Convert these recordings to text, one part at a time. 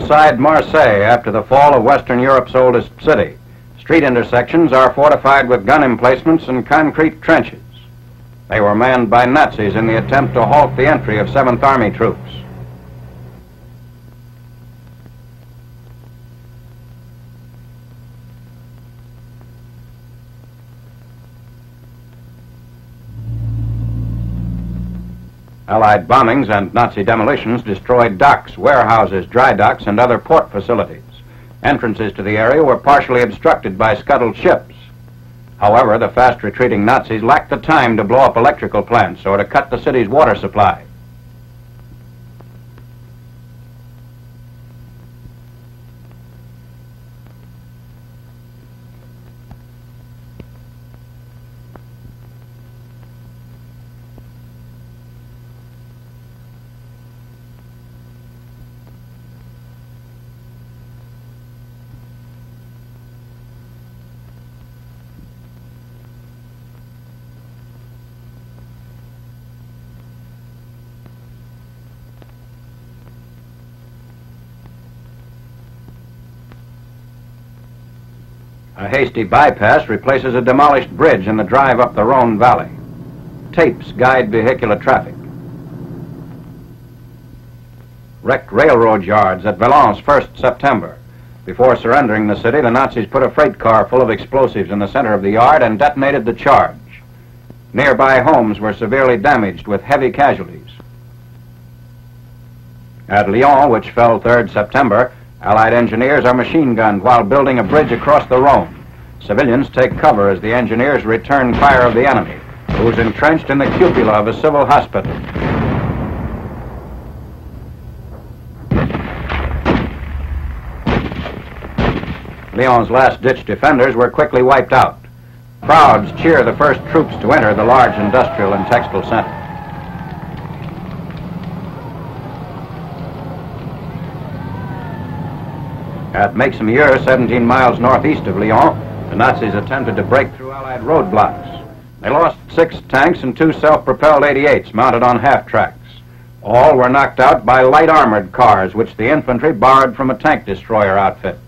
inside Marseille after the fall of Western Europe's oldest city. Street intersections are fortified with gun emplacements and concrete trenches. They were manned by Nazis in the attempt to halt the entry of 7th Army troops. Allied bombings and Nazi demolitions destroyed docks, warehouses, dry docks, and other port facilities. Entrances to the area were partially obstructed by scuttled ships. However, the fast retreating Nazis lacked the time to blow up electrical plants or to cut the city's water supply. A hasty bypass replaces a demolished bridge in the drive up the Rhone Valley. Tapes guide vehicular traffic. Wrecked railroad yards at Valence 1st September. Before surrendering the city, the Nazis put a freight car full of explosives in the center of the yard and detonated the charge. Nearby homes were severely damaged with heavy casualties. At Lyon, which fell 3rd September, Allied engineers are machine gunned while building a bridge across the Rhone. Civilians take cover as the engineers return fire of the enemy, who's entrenched in the cupola of a civil hospital. Lyon's last-ditch defenders were quickly wiped out. Crowds cheer the first troops to enter the large industrial and textile center. At Meximieux, 17 miles northeast of Lyon, the Nazis attempted to break through Allied roadblocks. They lost six tanks and two self-propelled 88s mounted on half-tracks. All were knocked out by light armored cars, which the infantry borrowed from a tank destroyer outfit.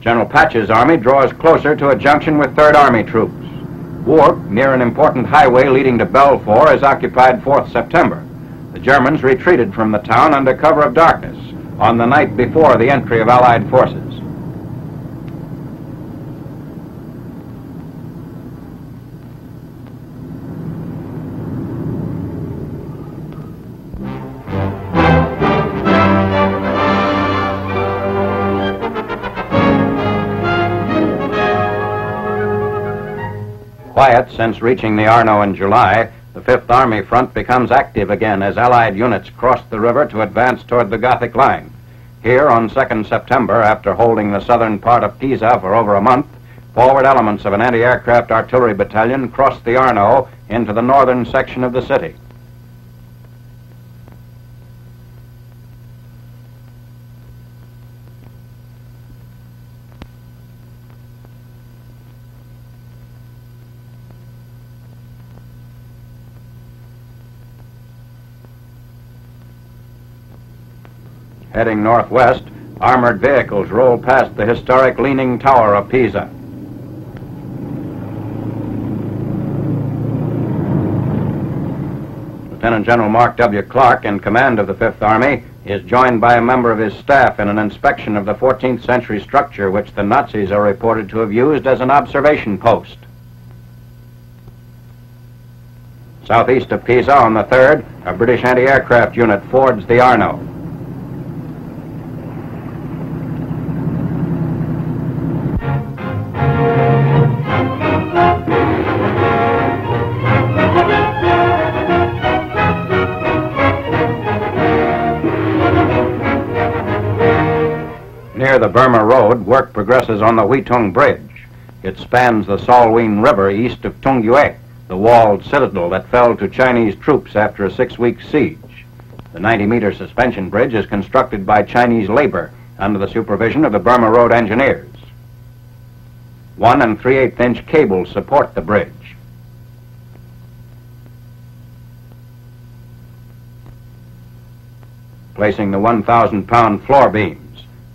General Patch's army draws closer to a junction with Third Army troops. Warp, near an important highway leading to Belfort, is occupied 4th September. The Germans retreated from the town under cover of darkness on the night before the entry of Allied forces. Quiet since reaching the Arno in July, the Fifth Army front becomes active again as Allied units cross the river to advance toward the Gothic line. Here on 2nd September, after holding the southern part of Pisa for over a month, forward elements of an anti-aircraft artillery battalion crossed the Arno into the northern section of the city. Heading northwest, armored vehicles roll past the historic Leaning Tower of Pisa. Lieutenant General Mark W. Clark, in command of the Fifth Army, is joined by a member of his staff in an inspection of the 14th century structure which the Nazis are reported to have used as an observation post. Southeast of Pisa on the 3rd, a British anti-aircraft unit fords the Arno. work progresses on the Huitung Bridge. It spans the Salween River east of Tungyue, the walled citadel that fell to Chinese troops after a six-week siege. The 90-meter suspension bridge is constructed by Chinese labor under the supervision of the Burma Road engineers. One and three-eighth inch cables support the bridge. Placing the 1,000 pound floor beam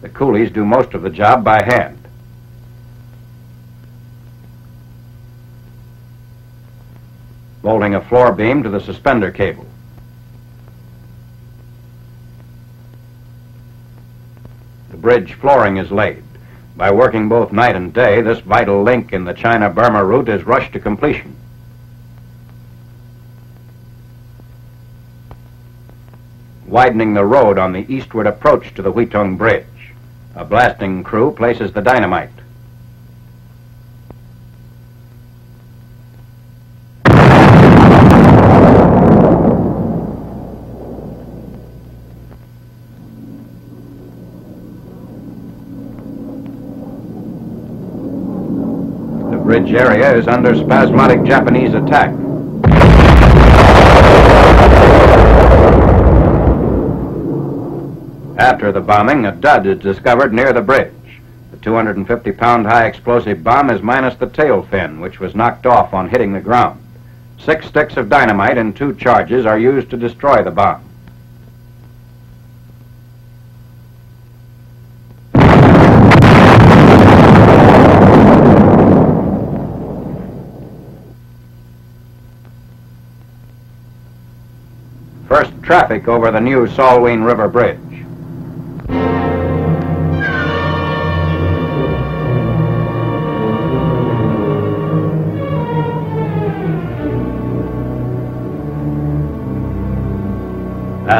the coolies do most of the job by hand. Bolting a floor beam to the suspender cable. The bridge flooring is laid. By working both night and day, this vital link in the China Burma route is rushed to completion. Widening the road on the eastward approach to the Huitong Bridge. A blasting crew places the dynamite. The bridge area is under spasmodic Japanese attack. After the bombing, a dud is discovered near the bridge. The 250 pound high explosive bomb is minus the tail fin, which was knocked off on hitting the ground. Six sticks of dynamite and two charges are used to destroy the bomb. First traffic over the new Salween River Bridge.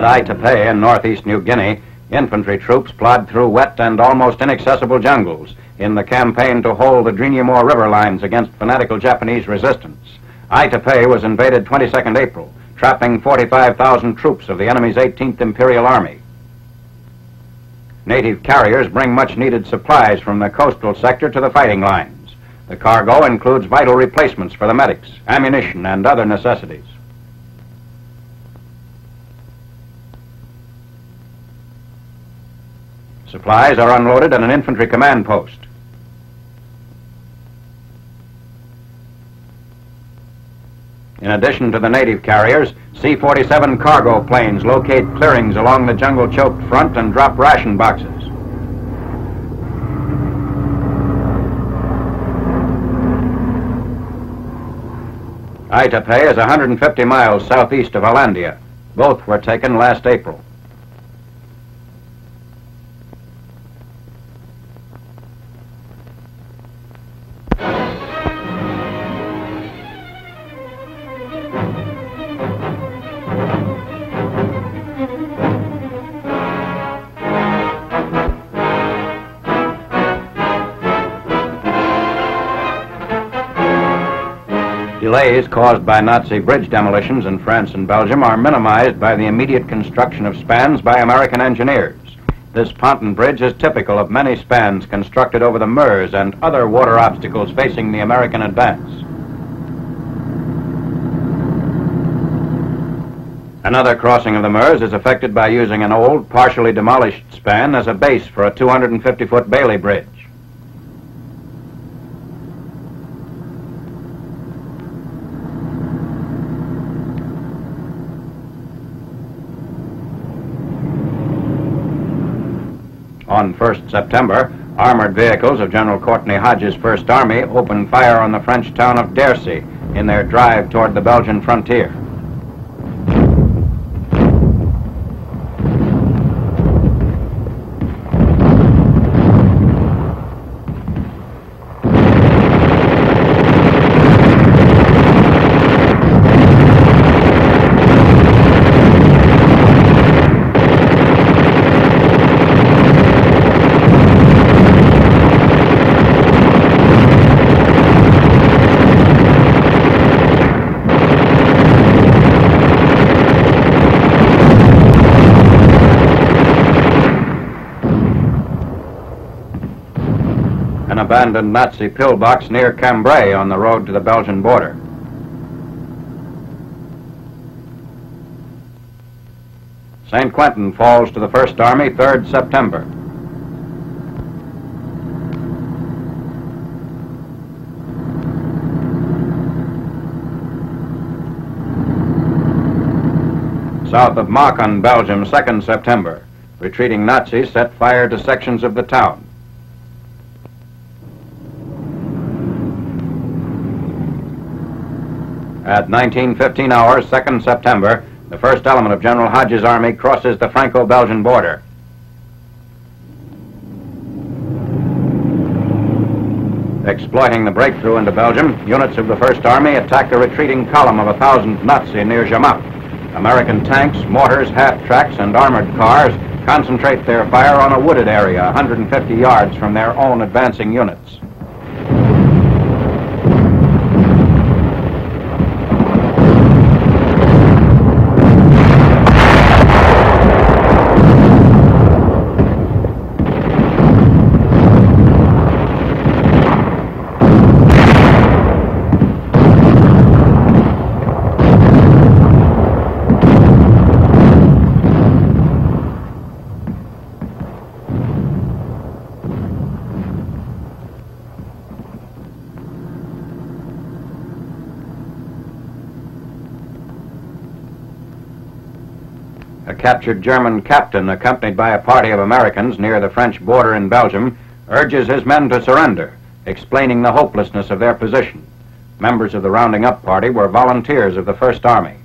Aitape in northeast New Guinea, infantry troops plod through wet and almost inaccessible jungles in the campaign to hold the Driniumor River lines against fanatical Japanese resistance. Aitape was invaded 22nd April, trapping 45,000 troops of the enemy's 18th Imperial Army. Native carriers bring much needed supplies from the coastal sector to the fighting lines. The cargo includes vital replacements for the medics, ammunition, and other necessities. Supplies are unloaded at an infantry command post. In addition to the native carriers, C 47 cargo planes locate clearings along the jungle choked front and drop ration boxes. Aitape is 150 miles southeast of Hollandia. Both were taken last April. Delays caused by Nazi bridge demolitions in France and Belgium are minimized by the immediate construction of spans by American engineers. This ponton bridge is typical of many spans constructed over the Meuse and other water obstacles facing the American advance. Another crossing of the Meuse is effected by using an old, partially demolished span as a base for a 250 foot Bailey bridge. On 1st September, armored vehicles of General Courtney Hodges' First Army opened fire on the French town of Dercy in their drive toward the Belgian frontier. an abandoned Nazi pillbox near Cambrai on the road to the Belgian border. St. Quentin falls to the First Army 3rd September. South of Maaken, Belgium, 2nd September. Retreating Nazis set fire to sections of the town. At 1915 hours, 2nd September, the first element of General Hodges' army crosses the Franco-Belgian border. Exploiting the breakthrough into Belgium, units of the First Army attack a retreating column of a thousand Nazi near Jemappes. American tanks, mortars, half-tracks, and armored cars concentrate their fire on a wooded area 150 yards from their own advancing units. A captured German captain, accompanied by a party of Americans near the French border in Belgium, urges his men to surrender, explaining the hopelessness of their position. Members of the rounding up party were volunteers of the First Army.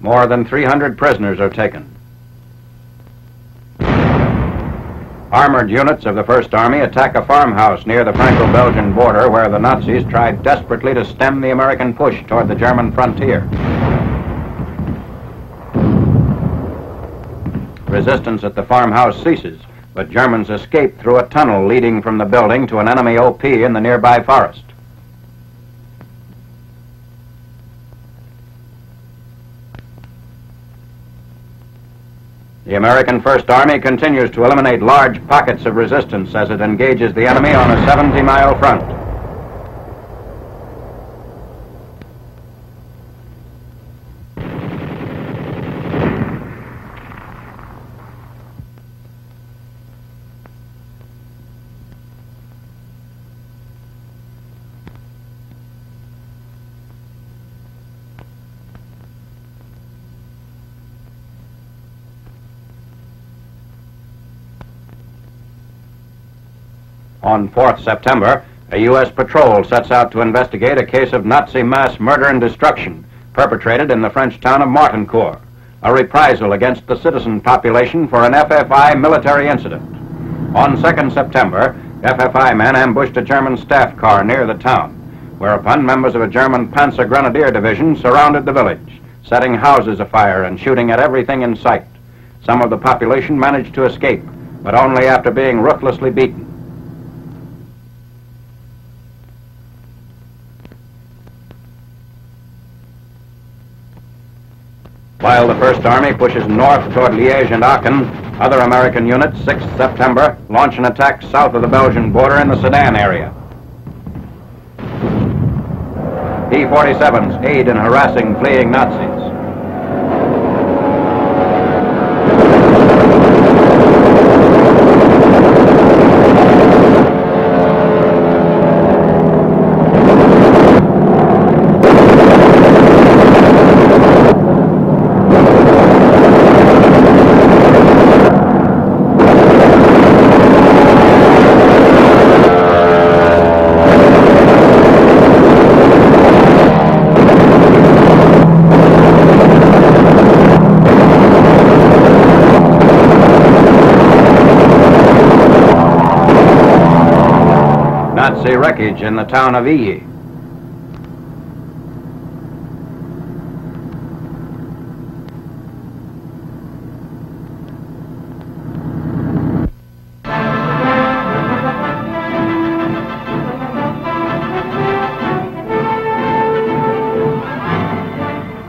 More than 300 prisoners are taken. Armored units of the First Army attack a farmhouse near the Franco-Belgian border where the Nazis tried desperately to stem the American push toward the German frontier. Resistance at the farmhouse ceases, but Germans escape through a tunnel leading from the building to an enemy OP in the nearby forest. The American First Army continues to eliminate large pockets of resistance as it engages the enemy on a 70 mile front. On 4th September, a U.S. patrol sets out to investigate a case of Nazi mass murder and destruction perpetrated in the French town of Martincourt, a reprisal against the citizen population for an FFI military incident. On 2nd September, FFI men ambushed a German staff car near the town, whereupon members of a German Panzer Grenadier division surrounded the village, setting houses afire and shooting at everything in sight. Some of the population managed to escape, but only after being ruthlessly beaten. While the First Army pushes north toward Liège and Aachen, other American units, 6th September, launch an attack south of the Belgian border in the Sedan area. P-47s aid in harassing fleeing Nazis. Nazi wreckage in the town of Illy.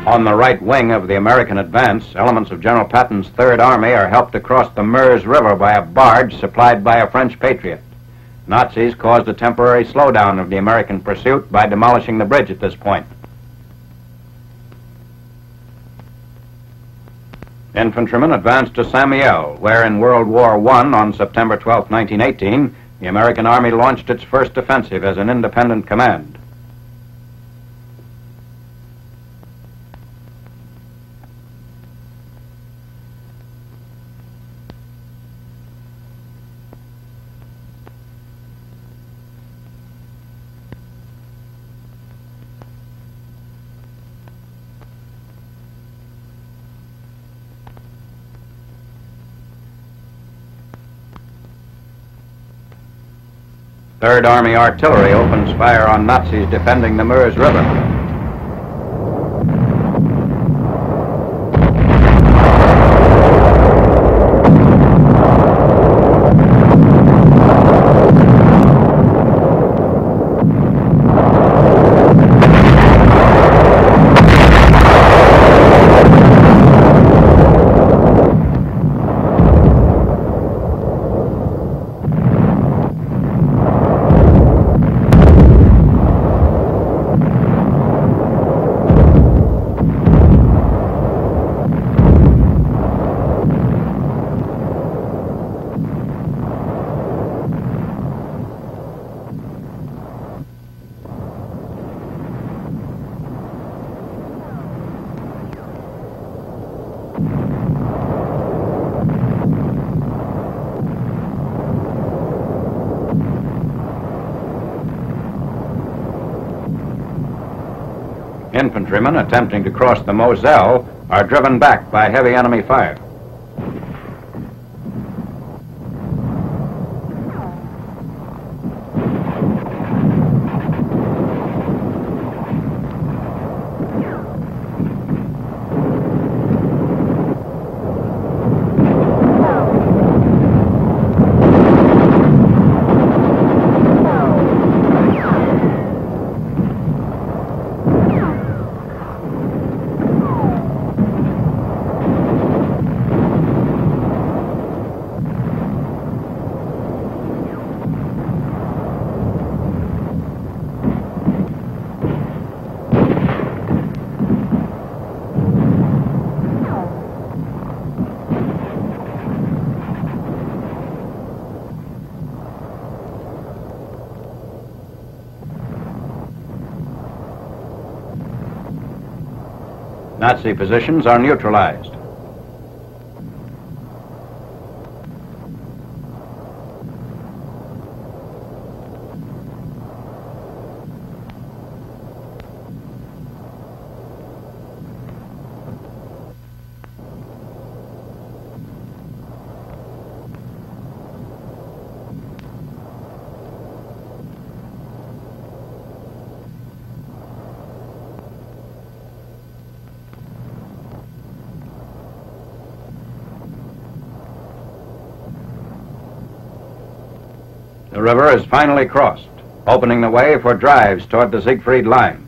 On the right wing of the American advance, elements of General Patton's Third Army are helped across the Meuse River by a barge supplied by a French patriot. Nazis caused a temporary slowdown of the American pursuit by demolishing the bridge at this point. Infantrymen advanced to Saint Mihiel, where in World War I on September 12, 1918, the American Army launched its first offensive as an independent command. Third Army artillery opens fire on Nazis defending the Meuse River. Infantrymen attempting to cross the Moselle are driven back by heavy enemy fire. Nazi positions are neutralized. The river is finally crossed, opening the way for drives toward the Siegfried Line.